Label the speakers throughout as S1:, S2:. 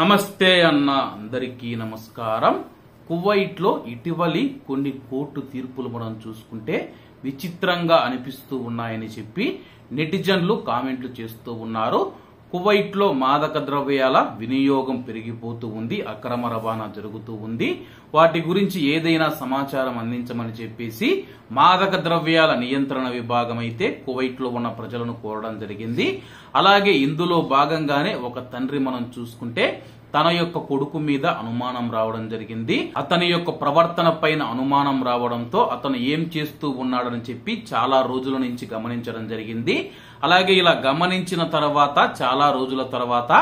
S1: నమస్తే అన్న అందరికీ నమస్కారం. కువైట్లో ఇటీవలి కొన్ని కోర్టు తీర్పులు మనం చూసుకుంటే విచిత్రంగా అనిపిస్తూ ఉన్నాయని చెప్పి నెటిజన్లు కామెంట్లు చేస్తూ ఉన్నారు. కువైట్లో మాదక ద్రవ్యాల వినియోగం పెరిగిపోతూ ఉంది అక్రమ రవాణా జరుగుతూ ఉంది. వాటి గురించి ఏదైనా సమాచారం అందించమని చెప్పేసి మాదక ద్రవ్యాల నియంత్రణ విభాగం అయితే కువైట్లో ఉన్న ప్రజలను కోరడం జరిగింది. అలాగే ఇందులో భాగంగానే ఒక తండ్రి మనం చూసుకుంటే తన యొక్క కొడుకు మీద అనుమానం రావడం జరిగింది. అతని యొక్క ప్రవర్తన పైన అనుమానం రావడంతో అతను ఏం చేస్తూ ఉన్నాడని చెప్పి చాలా రోజుల నుంచి గమనించడం జరిగింది. అలాగే ఇలా గమనించిన తర్వాత చాలా రోజుల తర్వాత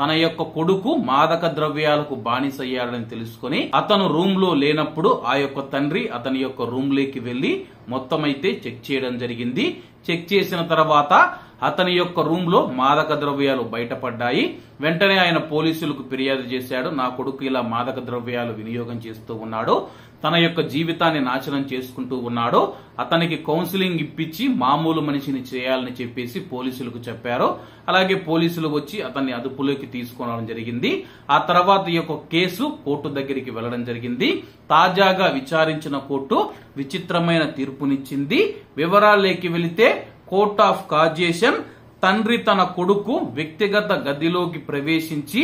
S1: తన యొక్క కొడుకు మాదక ద్రవ్యాలకు బానిసయ్యాడని తెలుసుకొని అతను రూమ్లో లేనప్పుడు ఆ యొక్క తండ్రి అతని యొక్క రూమ్లోకి వెళ్ళి మొత్తం అయితే చెక్ చేయడం జరిగింది. చెక్ చేసిన తర్వాత అతని యొక్క రూమ్లో మాదక ద్రవ్యాలు బయటపడ్డాయి. వెంటనే ఆయన పోలీసులకు ఫిర్యాదు చేశాడు. నా కొడుకు ఇలా మాదక ద్రవ్యాలు వినియోగం చేస్తూ ఉన్నాడు. తన యొక్క జీవితాన్ని నాశనం చేసుకుంటూ ఉన్నాడు. అతనికి కౌన్సిలింగ్ ఇప్పించి మామూలు మనిషిని చేయాలని చెప్పేసి పోలీసులకు చెప్పారు. అలాగే పోలీసులు వచ్చి అతన్ని అదుపులోకి తీసుకోవడం జరిగింది. ఆ తర్వాత ఈ యొక్క కేసు కోర్టు దగ్గరికి వెళ్ళడం జరిగింది. తాజాగా విచారించిన కోర్టు విచిత్రమైన తీర్పునిచ్చింది. వివరాల్లోకి వెళితే కోర్ట్ ఆఫ్ కాజేషన్ తండ్రి తన కొడుకు వ్యక్తిగత గదిలోకి ప్రవేశించి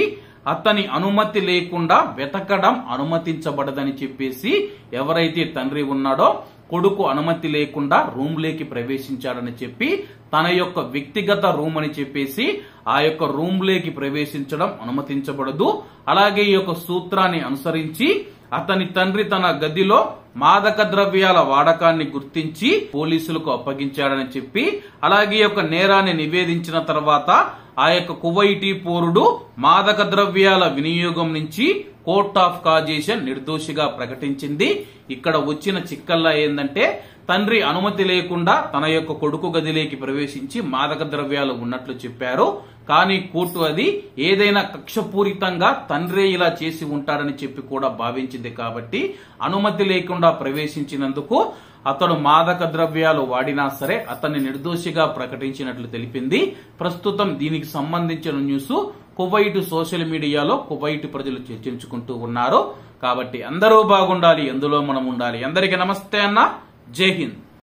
S1: అతని అనుమతి లేకుండా వెతకడం అనుమతించబడదని చెప్పేసి ఎవరైతే తండ్రి ఉన్నాడో కొడుకు అనుమతి లేకుండా రూమ్ లేకి ప్రవేశించాడని చెప్పి తన యొక్క వ్యక్తిగత రూమ్ అని చెప్పేసి ఆ యొక్క రూమ్ లేకి ప్రవేశించడం అనుమతించబడదు. అలాగే ఈ యొక్క సూత్రాన్ని అనుసరించి అతని తండ్రి తన గదిలో మాదక ద్రవ్యాల వాడకాన్ని గుర్తించి పోలీసులకు అప్పగించాడని చెప్పి అలాగే ఒక యొక్క నేరాన్ని నివేదించిన తర్వాత ఆ యొక్క కువైటీ పౌరుడు మాదక ద్రవ్యాల వినియోగం నుంచి కోర్ట్ ఆఫ్ కాజేషన్ నిర్దోషిగా ప్రకటించింది. ఇక్కడ వచ్చిన చిక్కల్లా ఏందంటే తండ్రి అనుమతి లేకుండా తన యొక్క కొడుకు గదిలోకి ప్రవేశించి మాదక ద్రవ్యాలు ఉన్నట్లు చెప్పారు. కానీ కోర్టు అది ఏదైనా కక్షపూరితంగా తండ్రే ఇలా చేసి ఉంటాడని చెప్పి కూడా భావించింది కాబట్టి అనుమతి లేకుండా ప్రవేశించినందుకు అతడు మాదక ద్రవ్యాలు వాడినా సరే అతన్ని నిర్దోషిగా ప్రకటించినట్లు తెలిపింది. ప్రస్తుతం దీనికి సంబంధించిన న్యూస్ కువైట్ సోషల్ మీడియాలో కువైట్ ప్రజలు చర్చించుకుంటూ ఉన్నారు. కాబట్టి అందరూ బాగుండాలి ఎందులో మనం ఉండాలి. అందరికీ నమస్తే అన్న. జై హింద్.